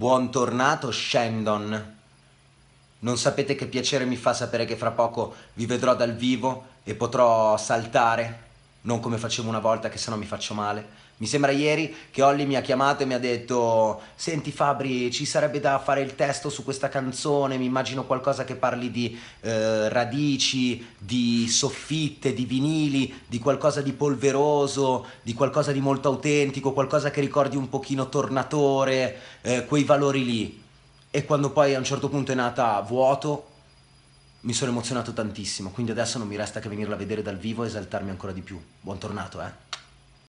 Buon tornato, Shandon. Non sapete che piacere mi fa sapere che fra poco vi vedrò dal vivo e potrò saltare, non come facevo una volta che sennò mi faccio male. Mi sembra ieri che Olli mi ha chiamato e mi ha detto Senti Fabri, ci sarebbe da fare il testo su questa canzone, mi immagino qualcosa che parli di eh, radici, di soffitte, di vinili, di qualcosa di polveroso, di qualcosa di molto autentico, qualcosa che ricordi un pochino tornatore, eh, quei valori lì. E quando poi a un certo punto è nata Vuoto, mi sono emozionato tantissimo, quindi adesso non mi resta che venirla a vedere dal vivo e esaltarmi ancora di più. Buon tornato, eh!